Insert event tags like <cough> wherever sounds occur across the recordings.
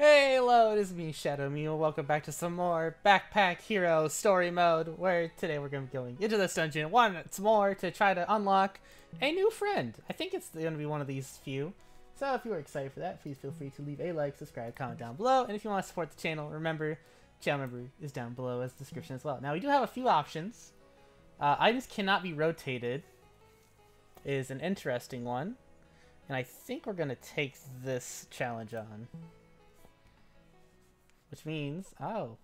Hey, hello, it is me, Shadow Mew. Welcome back to some more Backpack Hero story mode, where today we're going to be going into this dungeon once more to try to unlock a new friend. I think it's going to be one of these few. So if you are excited for that, please feel free to leave a like, subscribe, comment down below. And if you want to support the channel, remember, channel number is down below as description as well. Now, we do have a few options. Uh, items cannot be rotated is an interesting one. And I think we're going to take this challenge on. Which means, oh.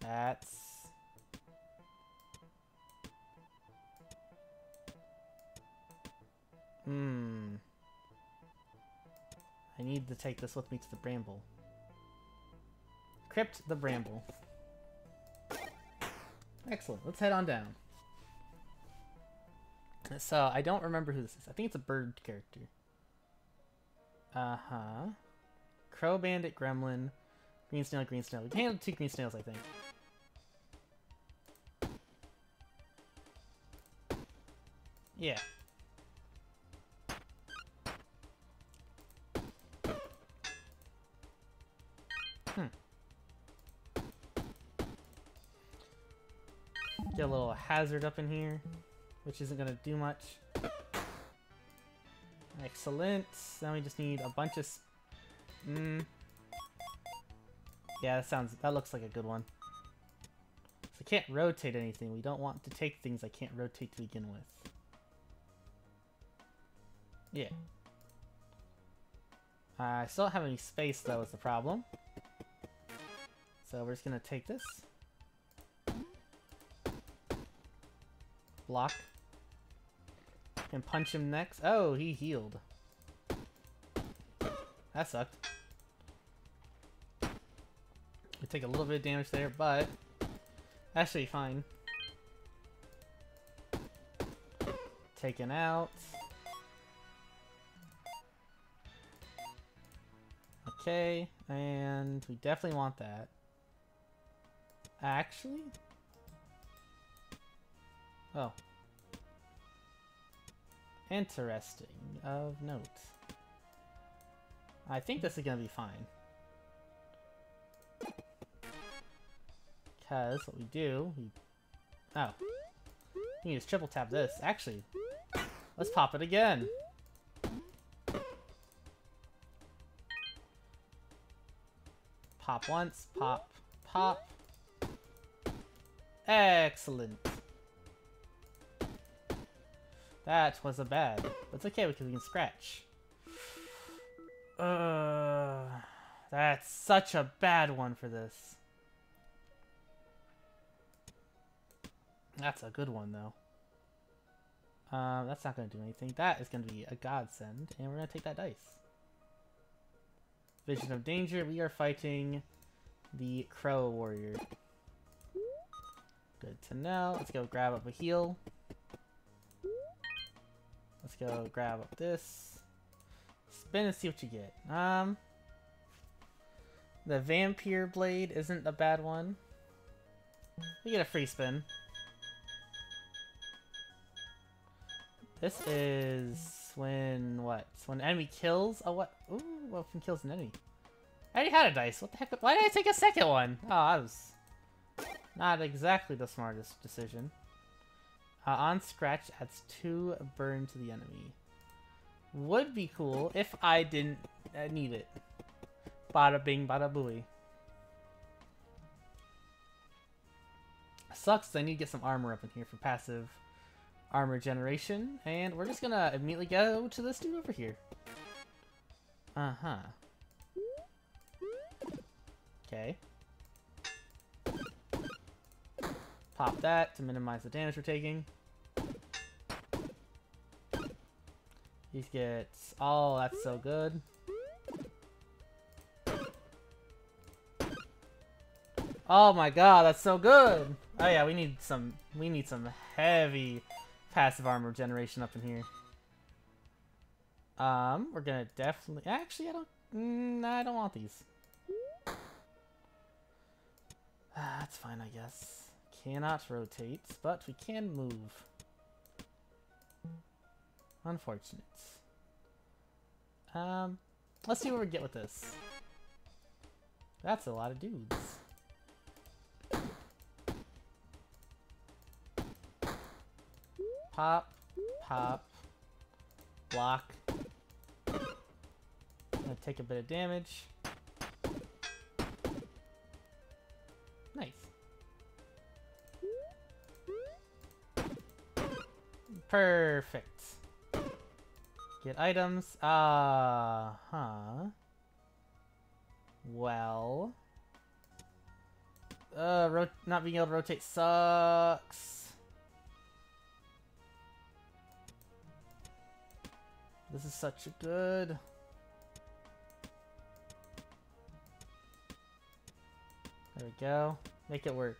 That's... Hmm. I need to take this with me to the Bramble. Crypt the Bramble. Excellent. Let's head on down. So, I don't remember who this is. I think it's a bird character. Uh-huh. Crow Bandit, Gremlin, Green Snail, Green Snail. We can handle two Green Snails, I think. Yeah. Hmm. Get a little hazard up in here, which isn't going to do much. Excellent. Now we just need a bunch of Mm. Yeah, that sounds, that looks like a good one. So I can't rotate anything. We don't want to take things I can't rotate to begin with. Yeah. Uh, I still don't have any space, though, is the problem. So we're just gonna take this. Block. And punch him next. Oh, he healed. That sucked. We take a little bit of damage there, but actually fine. Taken out. Okay, and we definitely want that. Actually? Oh. Interesting. Of note. I think this is gonna be fine. Because what we do, we... Oh. We can just triple tap this. Actually, let's pop it again. Pop once, pop, pop. Excellent. That was a bad. But it's okay because we can scratch. Uh, that's such a bad one for this. That's a good one, though. Um, that's not going to do anything. That is going to be a godsend, and we're going to take that dice. Vision of Danger. We are fighting the Crow Warrior. Good to know. Let's go grab up a heal. Let's go grab up this. Spin and see what you get. Um, the Vampire Blade isn't a bad one. We get a free spin. This is when what? When enemy kills a what? Ooh, what when kills an enemy? I already had a dice. What the heck? Why did I take a second one? Oh, that was not exactly the smartest decision. Uh, on scratch adds two burn to the enemy. Would be cool if I didn't uh, need it. Bada bing, bada booey. Sucks, I need to get some armor up in here for passive armor generation. And we're just gonna immediately go to this dude over here. Uh-huh. Okay. Pop that to minimize the damage we're taking. He gets... Oh, that's so good. Oh my god, that's so good! Oh yeah, we need some... We need some heavy passive armor generation up in here. Um, we're gonna definitely... Actually, I don't... Mm, I don't want these. Ah, <sighs> that's fine, I guess. Cannot rotate, but we can move. Unfortunate. Um, Let's see what we get with this. That's a lot of dudes. Pop, pop, block. Gonna take a bit of damage. Nice. Perfect. Get items. Uh huh. Well. Uh, not being able to rotate sucks. This is such a good. There we go. Make it work.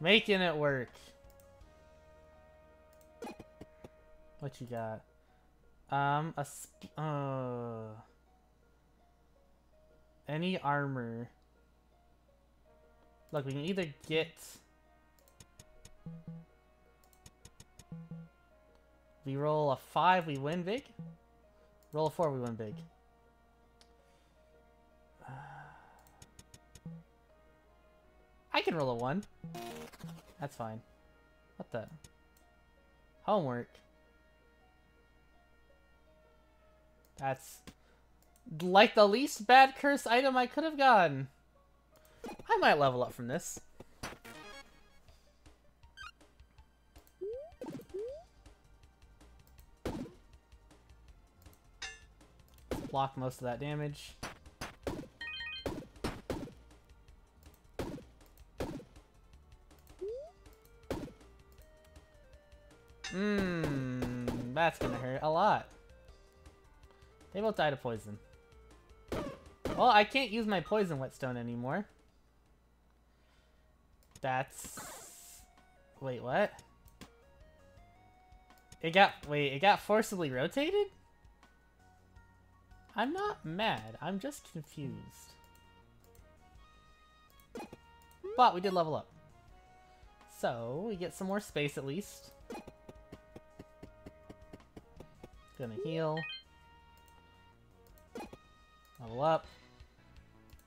Making it work. What you got? Um, a sp uh, any armor. Look, we can either get we roll a five, we win big. Roll a four, we win big. <sighs> I can roll a one. That's fine. What the? Homework. That's like the least bad curse item I could have gotten. I might level up from this. Block most of that damage. Mmm, that's gonna hurt a lot. They both died of poison. Well, I can't use my poison whetstone anymore. That's... Wait, what? It got... Wait, it got forcibly rotated? I'm not mad. I'm just confused. But we did level up. So, we get some more space at least. Gonna heal. Level up.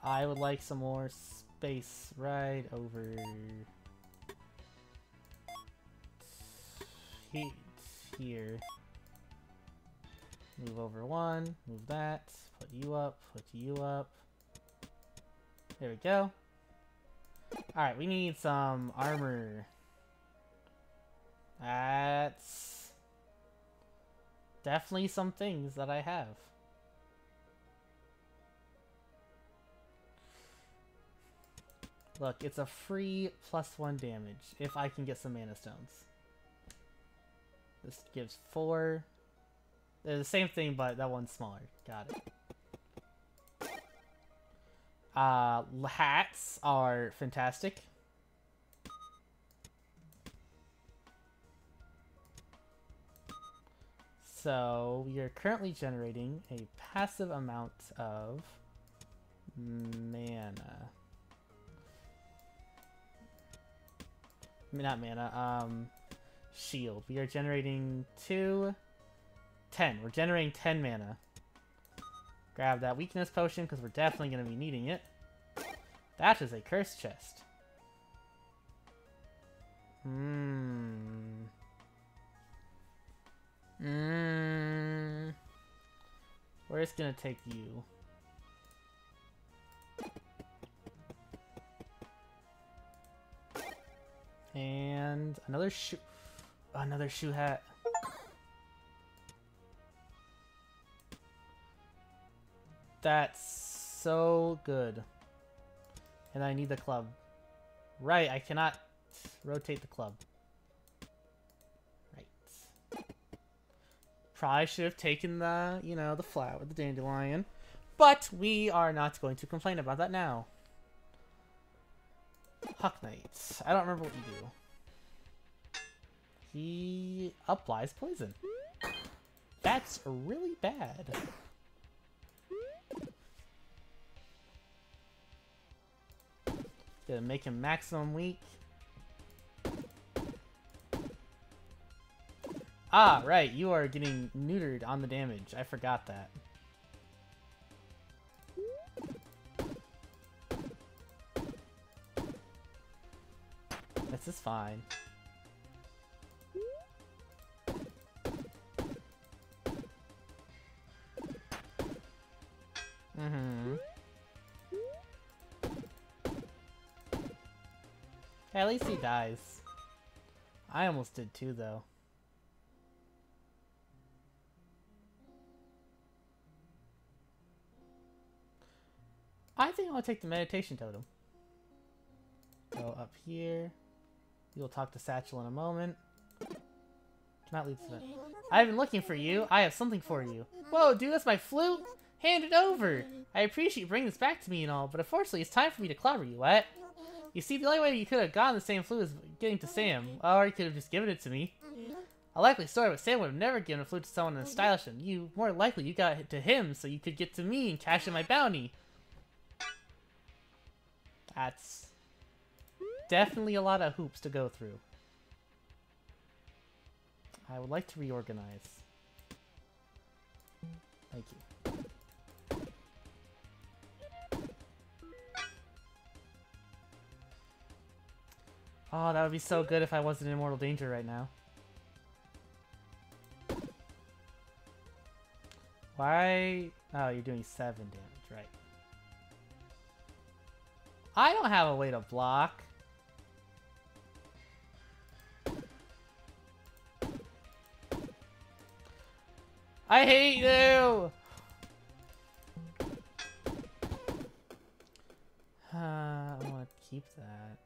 I would like some more space right over here. Move over one, move that, put you up, put you up. There we go. Alright, we need some armor. That's definitely some things that I have. Look, it's a free plus one damage if I can get some mana stones. This gives four. They're the same thing, but that one's smaller. Got it. Uh, hats are fantastic. So we are currently generating a passive amount of mana. not mana, um, shield. We are generating two, ten. We're generating ten mana. Grab that weakness potion because we're definitely going to be needing it. That is a curse chest. Hmm. Hmm. Where's gonna take you? And another shoe, another shoe hat. That's so good. And I need the club. Right, I cannot rotate the club. Right. Probably should have taken the, you know, the flower, the dandelion. But we are not going to complain about that now. Huck Knight. I don't remember what you do. He applies poison. That's really bad. Gonna make him maximum weak. Ah, right, you are getting neutered on the damage. I forgot that. This is fine. At least he dies. I almost did too, though. I think I'll take the meditation totem. Go up here. You'll talk to Satchel in a moment. Cannot leave this I've been looking for you. I have something for you. Whoa, dude, that's my flute? Hand it over! I appreciate you bringing this back to me and all, but unfortunately it's time for me to clobber you, what? You see, the only way you could have gotten the same flute is getting to Sam, or you could have just given it to me. A likely story, but Sam would have never given a flute to someone as stylish and you. More likely, you got it to him so you could get to me and cash in my bounty. That's definitely a lot of hoops to go through. I would like to reorganize. Thank you. Oh, that would be so good if I wasn't in mortal danger right now. Why? Oh, you're doing 7 damage, right. I don't have a way to block. I hate you! Uh, <sighs> I want to keep that.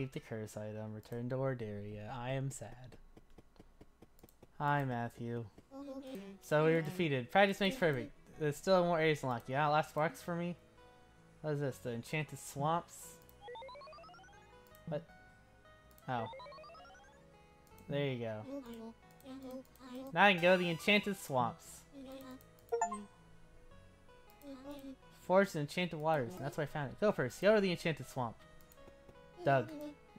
Keep the curse item. Return to Orderia. I am sad. Hi, Matthew. So we were defeated. Practice makes perfect. There's still more areas unlocked. Yeah, last sparks for me. What is this? The Enchanted Swamps? What? Oh. There you go. Now I can go to the Enchanted Swamps. Forest and Enchanted Waters. That's where I found it. Go first. Go to the Enchanted Swamp. Doug.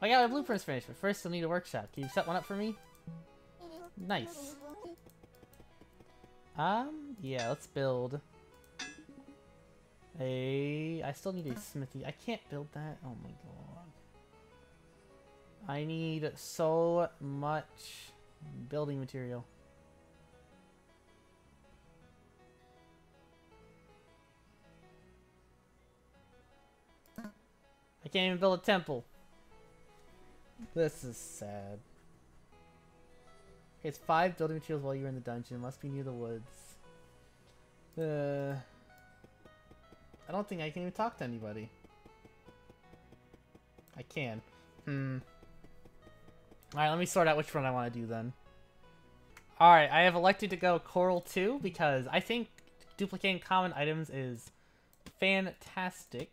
I got my blueprints finished, but first I'll need a workshop. Can you set one up for me? Nice. Um, yeah, let's build a... I still need a smithy. I can't build that. Oh my god. I need so much building material. I can't even build a temple. This is sad. It's five building materials while you're in the dungeon. Must be near the woods. Uh, I don't think I can even talk to anybody. I can. Hmm. Alright, let me sort out which one I want to do then. Alright, I have elected to go Coral 2 because I think duplicating common items is fantastic.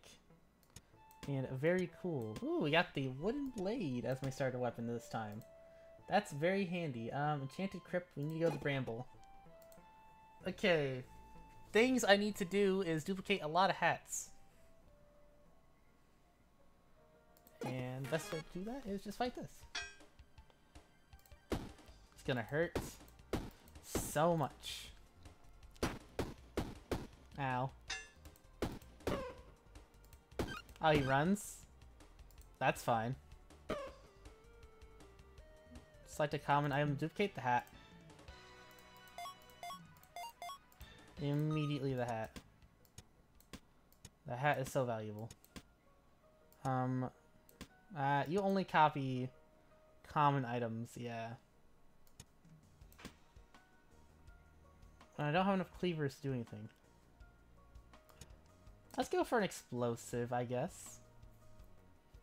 And very cool. Ooh, we got the wooden blade as my starter weapon this time. That's very handy. Um, Enchanted Crypt, we need to go to Bramble. Okay. Things I need to do is duplicate a lot of hats. And best way to do that is just fight this. It's gonna hurt so much. Ow. Oh, he runs? That's fine. Select a common item, duplicate the hat. Immediately the hat. The hat is so valuable. Um, uh, you only copy common items, yeah. I don't have enough cleavers to do anything. Let's go for an explosive, I guess.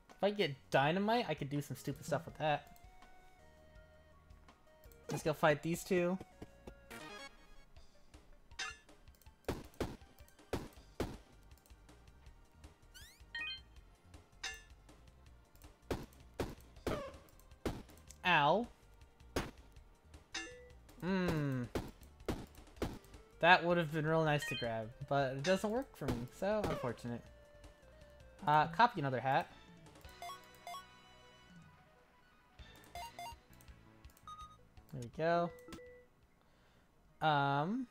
If I get dynamite, I could do some stupid stuff with that. Let's go fight these two. Would have been real nice to grab, but it doesn't work for me, so unfortunate. Uh, copy another hat. There we go. Um.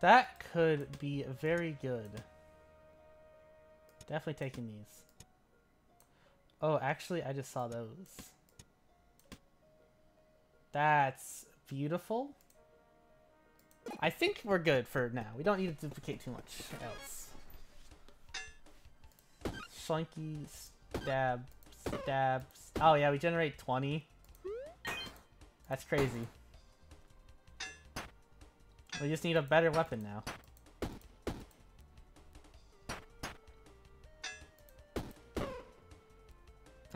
That could be very good. Definitely taking these. Oh, actually, I just saw those. That's beautiful. I think we're good for now. We don't need to duplicate too much else. Slunky, stab, stab. Oh yeah, we generate 20. That's crazy. We just need a better weapon now.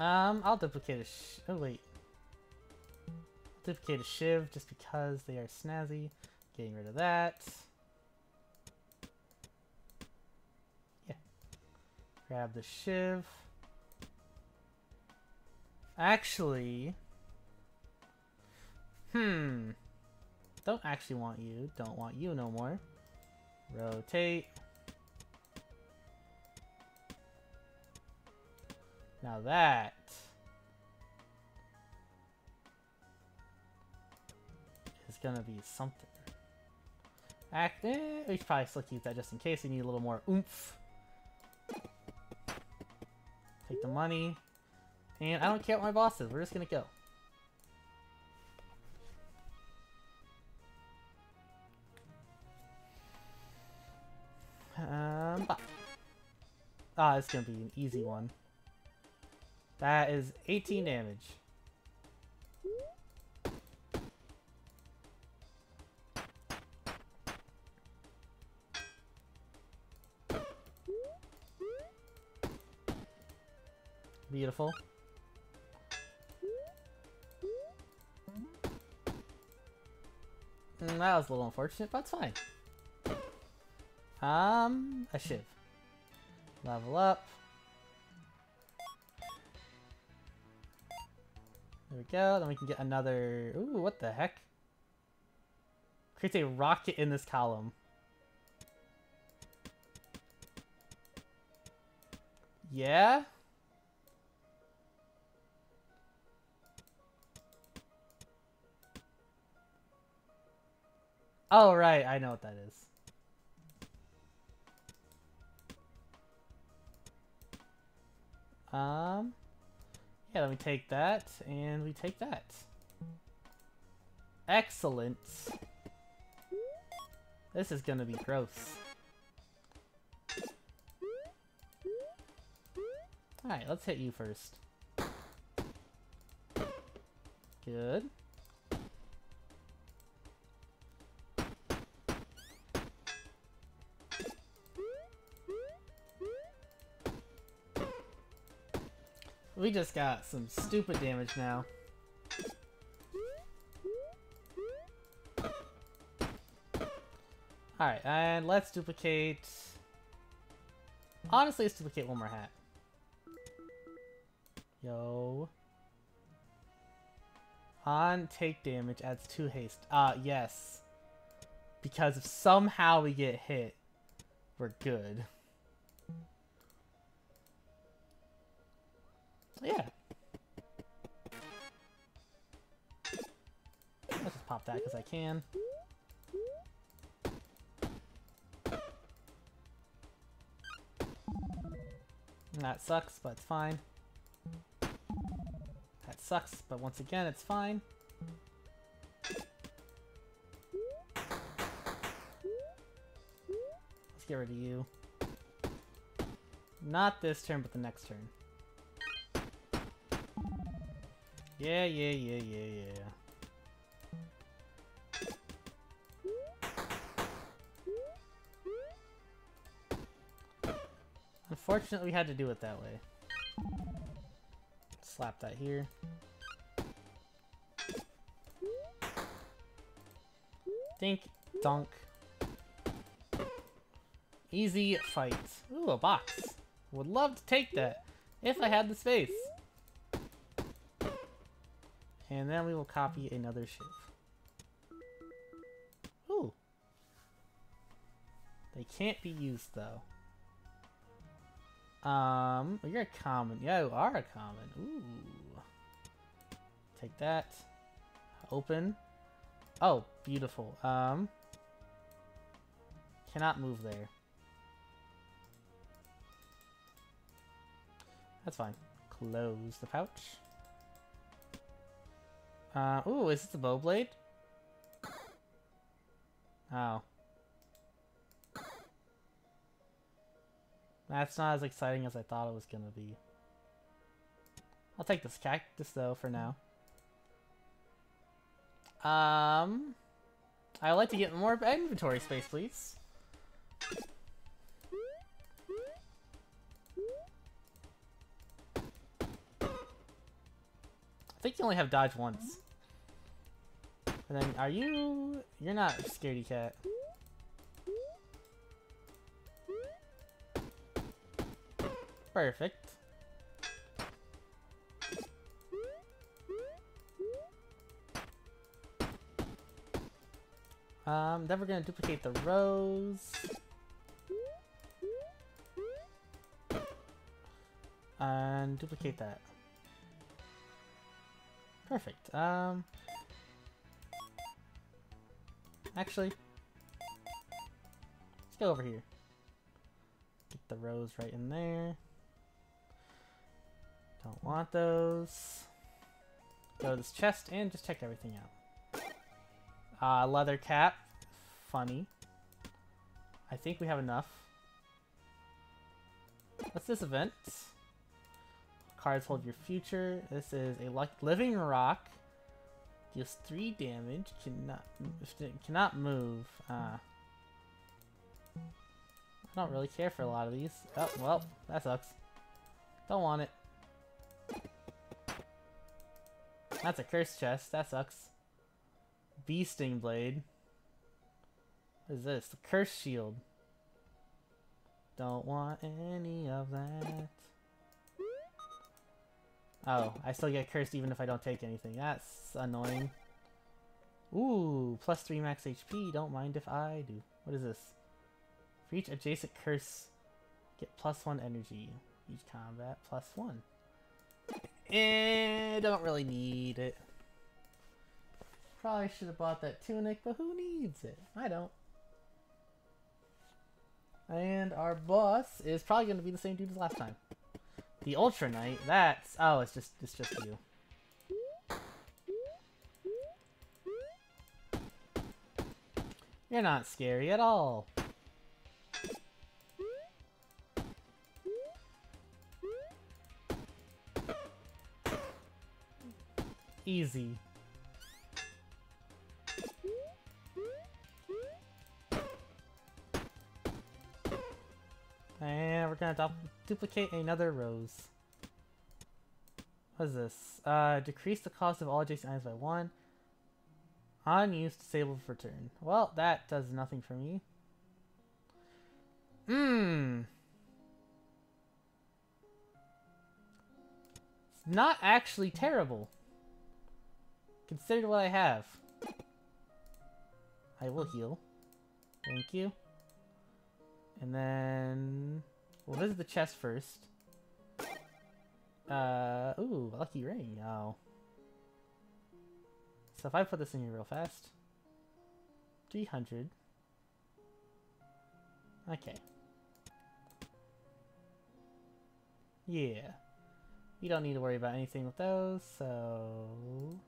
Um, I'll duplicate a sh- oh wait. Duplicate a shiv just because they are snazzy. Getting rid of that. Yeah. Grab the shiv. Actually... Hmm. Don't actually want you. Don't want you no more. Rotate. Now that gonna be something. Act, eh, we should probably still keep that just in case we need a little more oomph. Take the money. And I don't care what my boss is, we're just gonna go. Um, ah, it's gonna be an easy one. That is 18 damage. Beautiful. Mm, that was a little unfortunate, but it's fine. Um, a shiv. Level up. There we go. Then we can get another... Ooh, what the heck? Creates a rocket in this column. Yeah? Oh, right. I know what that is. Um, yeah, let me take that, and we take that. Excellent. This is gonna be gross. Alright, let's hit you first. Good. We just got some stupid damage now. Alright, and let's duplicate... Honestly, let's duplicate one more hat. Yo. On take damage adds two haste. Uh, yes. Because if somehow we get hit, we're good. Yeah. Let's just pop that because I can. That sucks, but it's fine. That sucks, but once again, it's fine. Let's get rid of you. Not this turn, but the next turn. Yeah, yeah, yeah, yeah, yeah. Unfortunately, we had to do it that way. Slap that here. Dink, dunk. Easy fight. Ooh, a box. Would love to take that if I had the space. And then we will copy another shiv. Ooh. They can't be used though. Um, you're a common. Yeah, you are a common. Ooh. Take that. Open. Oh, beautiful. Um, cannot move there. That's fine. Close the pouch. Uh, ooh, is this the bow blade? Oh. That's not as exciting as I thought it was gonna be. I'll take this cactus though for now. Um, I would like to get more inventory space, please. Think you only have dodge once. And then, are you... You're not scaredy cat. Perfect. Um, then we're gonna duplicate the rows. And duplicate that. Perfect. Um, actually, let's go over here. Get the rows right in there. Don't want those. Go to this chest and just check everything out. Uh, leather cap. Funny. I think we have enough. What's this event? Cards hold your future. This is a living rock. Deals three damage. Cannot cannot move. Uh, I don't really care for a lot of these. Oh well, that sucks. Don't want it. That's a curse chest. That sucks. Bee sting blade. What is this? The curse shield. Don't want any of that. Oh, I still get cursed even if I don't take anything. That's annoying. Ooh, plus 3 max HP. Don't mind if I do. What is this? For each adjacent curse, get plus 1 energy. Each combat, plus 1. Eh, don't really need it. Probably should have bought that tunic, but who needs it? I don't. And our boss is probably going to be the same dude as last time. The Ultra Knight, that's... Oh, it's just, it's just you. You're not scary at all. Easy. Gonna duplicate another rose. What is this? Uh, decrease the cost of all adjacent items by one. Unused disabled for turn. Well, that does nothing for me. Hmm. It's not actually terrible. Consider what I have. I will heal. Thank you. And then we'll visit the chest first. Uh, ooh, lucky ring. Oh. So if I put this in here real fast. 300. Okay. Yeah. You don't need to worry about anything with those, so...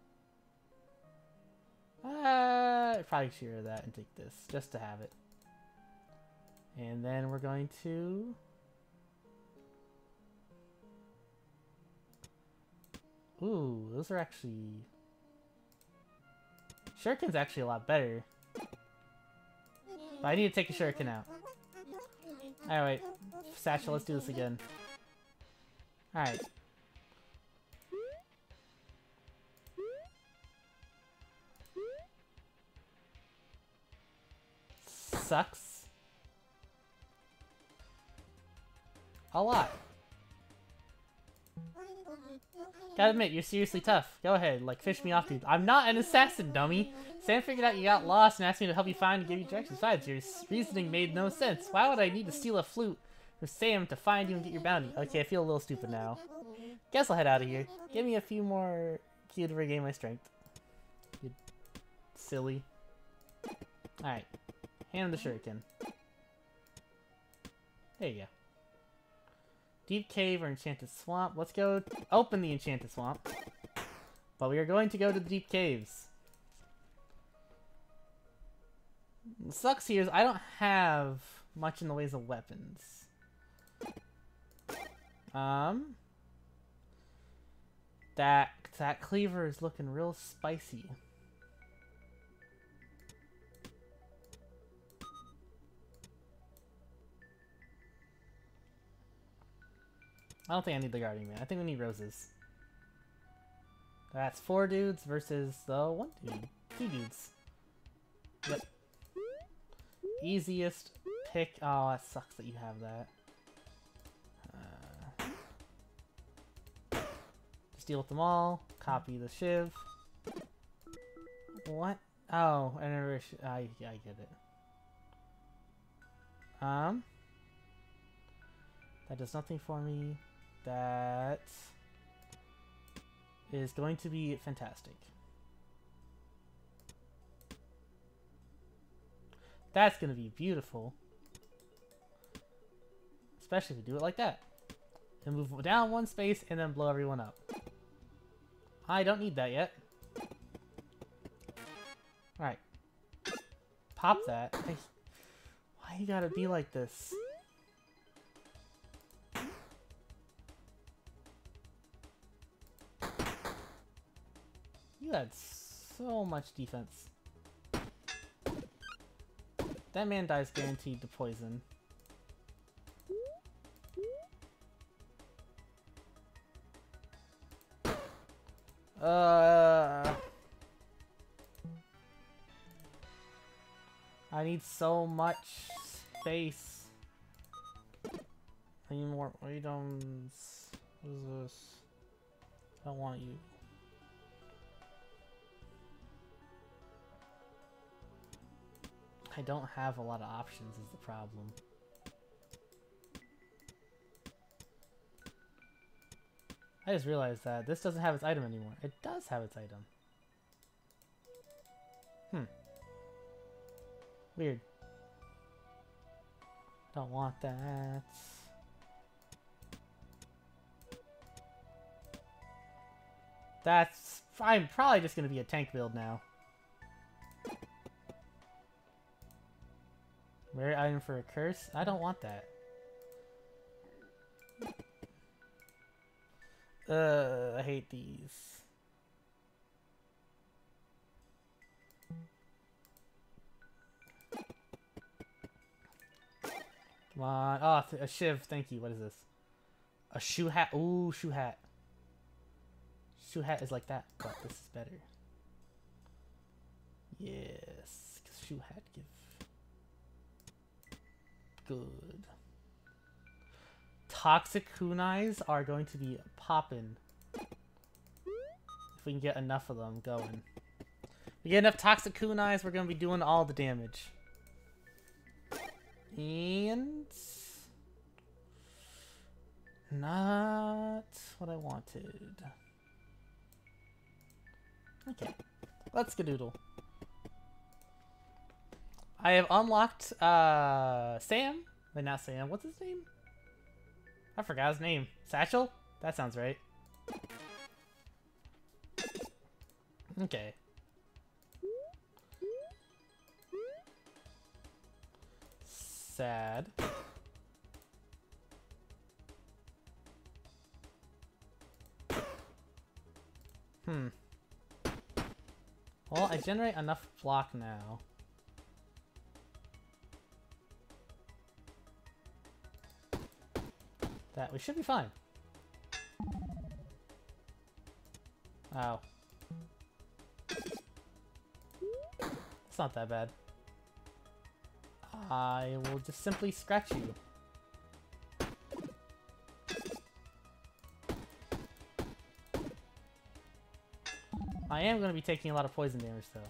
Uh, probably share that and take this, just to have it. And then we're going to... Ooh, those are actually... Shuriken's actually a lot better. But I need to take a shuriken out. Alright, Satchel, let's do this again. Alright. Sucks. A lot. Gotta admit, you're seriously tough. Go ahead, like, fish me off, dude. I'm not an assassin, dummy. Sam figured out you got lost and asked me to help you find and give you directions. Besides, your reasoning made no sense. Why would I need to steal a flute for Sam to find you and get your bounty. Okay, I feel a little stupid now. Guess I'll head out of here. Give me a few more Q to regain my strength. You silly. Alright. Hand him the shuriken. There you go. Deep cave or enchanted swamp. Let's go open the enchanted swamp. But we are going to go to the deep caves. What sucks here is I don't have much in the ways of weapons. Um, that that cleaver is looking real spicy. I don't think I need the guardian man. I think we need roses. That's four dudes versus the one dude. Two dudes. Yep. Easiest pick. Oh, that sucks that you have that. Uh, just deal with them all. Copy the shiv. What? Oh, I never. I I get it. Um. That does nothing for me. That is going to be fantastic. That's going to be beautiful. Especially if we do it like that. And move down one space and then blow everyone up. I don't need that yet. Alright. Pop that. Why you gotta be like this? You had so much defense. That man dies guaranteed to poison. Uh, I need so much space. I need more items. What is this? I don't want you. I don't have a lot of options is the problem. I just realized that this doesn't have its item anymore. It does have its item. Hmm. Weird. Don't want that. That's... I'm probably just going to be a tank build now. Rare item for a curse? I don't want that. Uh, I hate these. Come on. Oh, a shiv. Thank you. What is this? A shoe hat. Ooh, shoe hat. Shoe hat is like that, but this is better. Yes, shoe hat good. Toxic kunais are going to be popping. If we can get enough of them going. we get enough toxic kunais, we're going to be doing all the damage. And... Not what I wanted. Okay. Let's skadoodle. I have unlocked uh, Sam. But not Sam. What's his name? I forgot his name. Satchel? That sounds right. Okay. Sad. Hmm. Well, I generate enough block now. That we should be fine. Oh. It's not that bad. I will just simply scratch you. I am going to be taking a lot of poison damage though.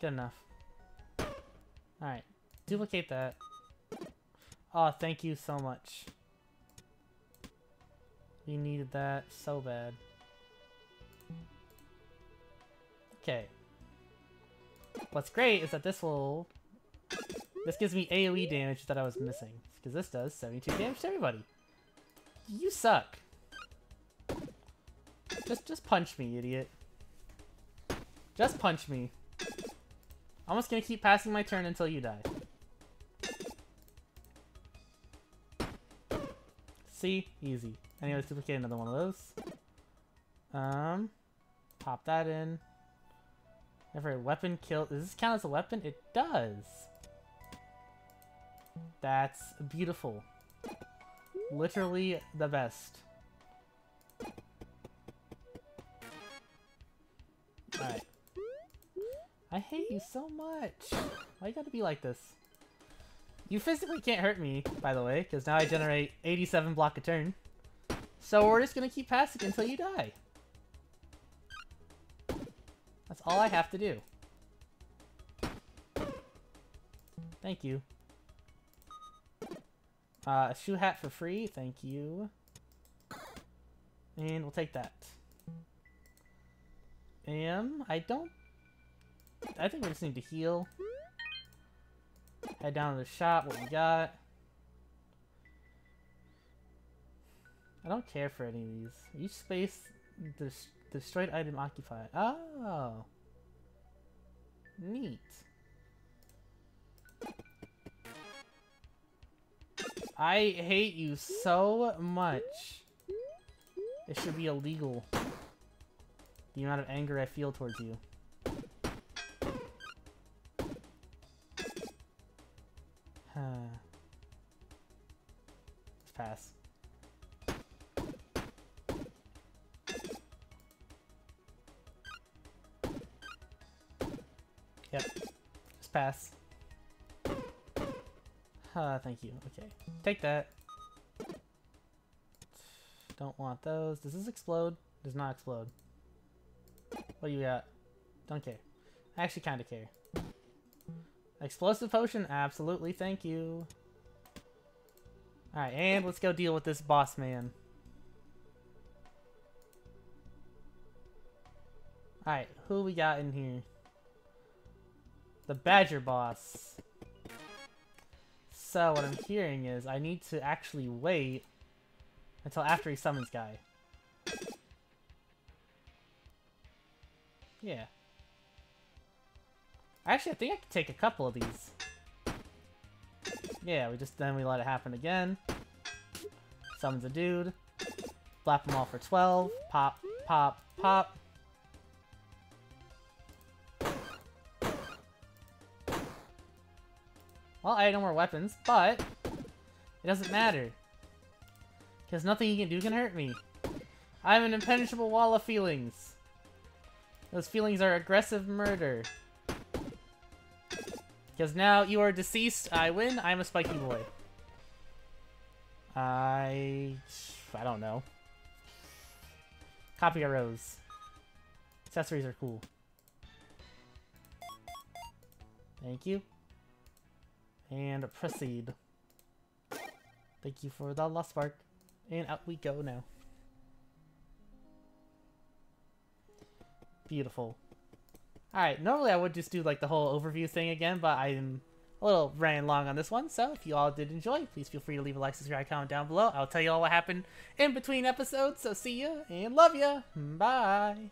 Good enough. Alright. Duplicate that. Oh, thank you so much. We needed that so bad. Okay. What's great is that this will... This gives me AoE damage that I was missing. Because this does 72 damage to everybody. You suck. Just, just punch me, idiot. Just punch me. I'm just gonna keep passing my turn until you die. See? Easy. Anyways, duplicate another one of those. Um, pop that in. Every weapon kill. Does this count as a weapon? It does. That's beautiful. Literally the best. I hate you so much. Why you gotta be like this? You physically can't hurt me, by the way, because now I generate 87 block a turn. So we're just gonna keep passing until you die. That's all I have to do. Thank you. Uh, a shoe hat for free, thank you. And we'll take that. And I don't... I think we just need to heal. Head down to the shop, what we got. I don't care for any of these. Each space des destroyed item occupied. Oh. Neat. I hate you so much. It should be illegal. The amount of anger I feel towards you. Pass. Yep. Just pass. Ah, thank you. Okay. Take that. Don't want those. Does this explode? Does not explode. What do you got? Don't care. I actually kind of care. Explosive potion? Absolutely, thank you. Alright, and let's go deal with this boss man. Alright, who we got in here? The Badger boss. So what I'm hearing is I need to actually wait until after he summons guy. Yeah. Actually, I think I could take a couple of these. Yeah, we just then we let it happen again. Summons a dude. Flap them all for 12. Pop, pop, pop. Well, I had no more weapons, but it doesn't matter. Because nothing you can do can hurt me. I'm an impenetrable wall of feelings. Those feelings are aggressive murder. Because now you are deceased, I win, I'm a spiky boy. I... I don't know. Copy a rose. Accessories are cool. Thank you. And proceed. Thank you for the lost spark. And out we go now. Beautiful. Alright, normally I would just do like the whole overview thing again, but I'm a little ran long on this one, so if you all did enjoy, please feel free to leave a like, subscribe, comment down below. I'll tell you all what happened in between episodes, so see ya, and love ya! Bye!